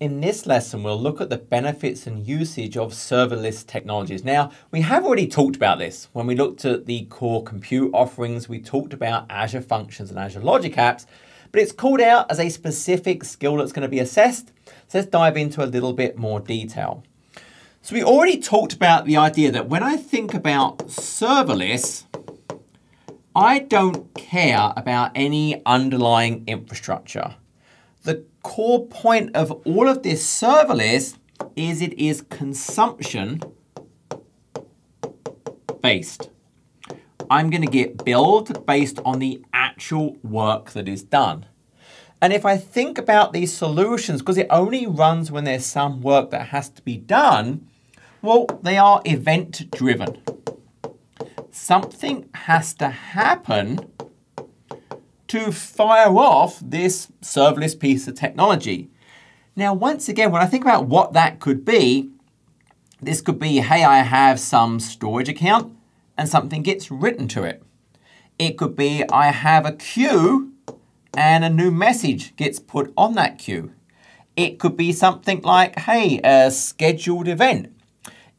In this lesson, we'll look at the benefits and usage of serverless technologies. Now, we have already talked about this. When we looked at the core compute offerings, we talked about Azure Functions and Azure Logic Apps, but it's called out as a specific skill that's going to be assessed. So let's dive into a little bit more detail. So we already talked about the idea that when I think about serverless, I don't care about any underlying infrastructure. The core point of all of this serverless is it is consumption based. I'm going to get billed based on the actual work that is done. And if I think about these solutions, because it only runs when there's some work that has to be done, well, they are event driven. Something has to happen to fire off this serverless piece of technology. Now, once again, when I think about what that could be, this could be, hey, I have some storage account and something gets written to it. It could be, I have a queue and a new message gets put on that queue. It could be something like, hey, a scheduled event.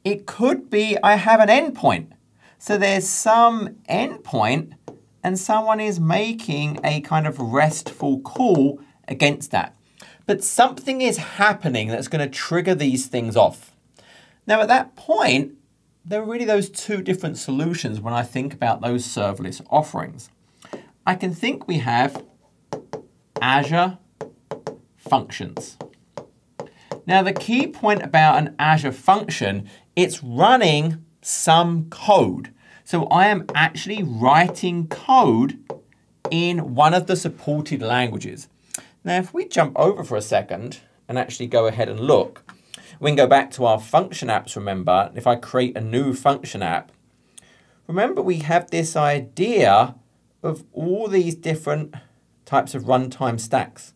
It could be, I have an endpoint. So there's some endpoint and someone is making a kind of restful call against that. But something is happening that's going to trigger these things off. Now, at that point, there are really those two different solutions when I think about those serverless offerings. I can think we have Azure Functions. Now, the key point about an Azure function, it's running some code. So I am actually writing code in one of the supported languages. Now, if we jump over for a second and actually go ahead and look, we can go back to our function apps, remember. If I create a new function app, remember we have this idea of all these different types of runtime stacks.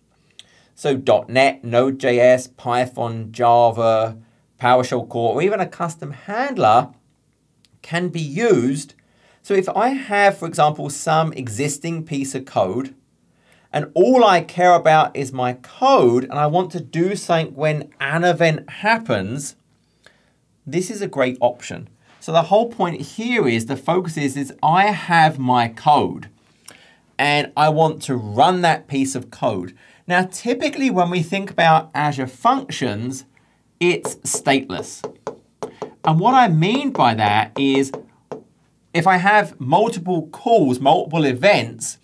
So .NET, Node.js, Python, Java, PowerShell core, or even a custom handler can be used. So if I have, for example, some existing piece of code, and all I care about is my code, and I want to do something when an event happens, this is a great option. So the whole point here is the focus is, is I have my code and I want to run that piece of code. Now, typically when we think about Azure Functions, it's stateless. And what I mean by that is if I have multiple calls, multiple events,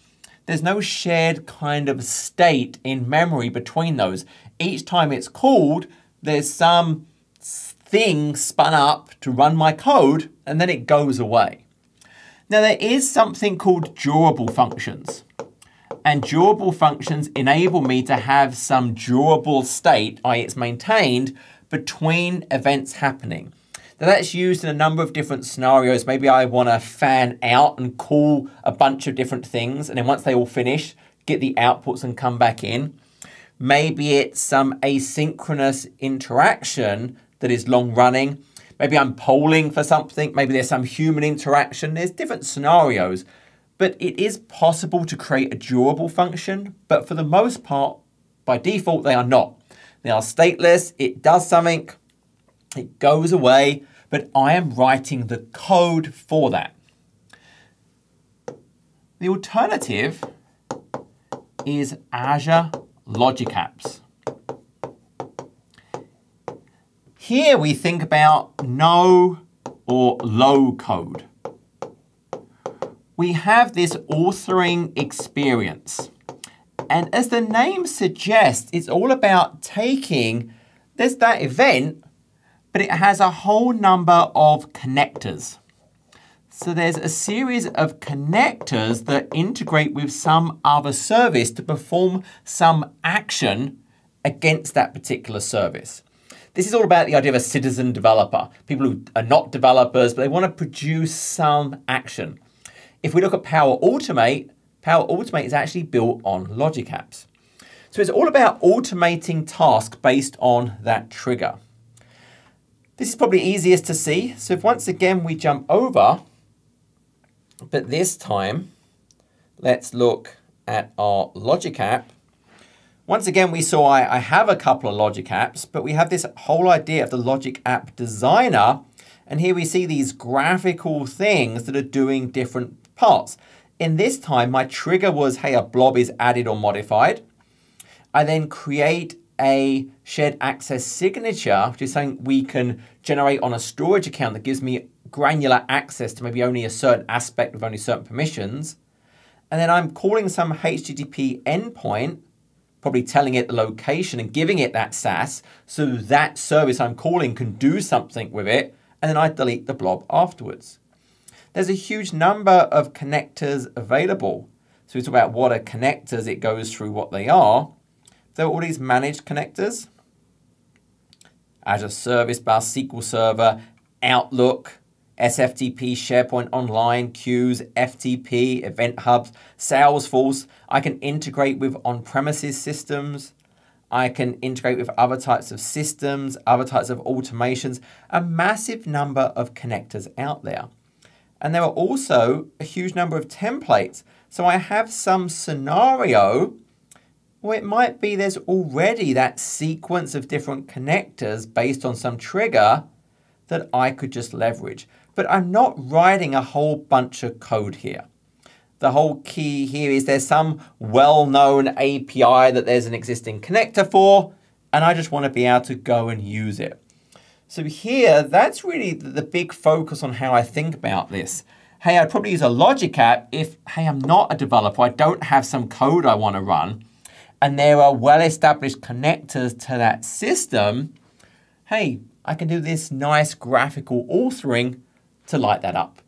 there's no shared kind of state in memory between those. Each time it's called, there's some thing spun up to run my code, and then it goes away. Now there is something called durable functions. And durable functions enable me to have some durable state, i.e. it's maintained, between events happening. Now that's used in a number of different scenarios. Maybe I want to fan out and call a bunch of different things, and then once they all finish, get the outputs and come back in. Maybe it's some asynchronous interaction that is long running. Maybe I'm polling for something. Maybe there's some human interaction. There's different scenarios. But it is possible to create a durable function, but for the most part, by default, they are not. They are stateless. It does something, it goes away, but I am writing the code for that. The alternative is Azure Logic Apps. Here we think about no or low code. We have this authoring experience. And as the name suggests, it's all about taking, there's that event, but it has a whole number of connectors. So there's a series of connectors that integrate with some other service to perform some action against that particular service. This is all about the idea of a citizen developer, people who are not developers, but they want to produce some action. If we look at Power Automate, Power Automate is actually built on Logic Apps. So it's all about automating tasks based on that trigger. This is probably easiest to see. So if once again we jump over, but this time, let's look at our Logic app. Once again, we saw I, I have a couple of logic apps, but we have this whole idea of the logic app designer. And here we see these graphical things that are doing different parts. In this time, my trigger was, hey, a blob is added or modified. I then create a shared access signature, which is something we can generate on a storage account that gives me granular access to maybe only a certain aspect with only certain permissions. And then I'm calling some HTTP endpoint, probably telling it the location and giving it that SAS so that service I'm calling can do something with it. And then I delete the blob afterwards. There's a huge number of connectors available. So we talk about what are connectors, it goes through what they are. There are all these managed connectors. Azure Service Bus, SQL Server, Outlook, SFTP, SharePoint Online, Queues, FTP, Event Hubs, Salesforce. I can integrate with on-premises systems. I can integrate with other types of systems, other types of automations, a massive number of connectors out there. And there are also a huge number of templates. So I have some scenario well, it might be there's already that sequence of different connectors based on some trigger that I could just leverage. But I'm not writing a whole bunch of code here. The whole key here is there's some well-known API that there's an existing connector for, and I just want to be able to go and use it. So here, that's really the big focus on how I think about this. Hey, I'd probably use a logic app if, hey, I'm not a developer, I don't have some code I want to run, and there are well-established connectors to that system, hey, I can do this nice graphical authoring to light that up.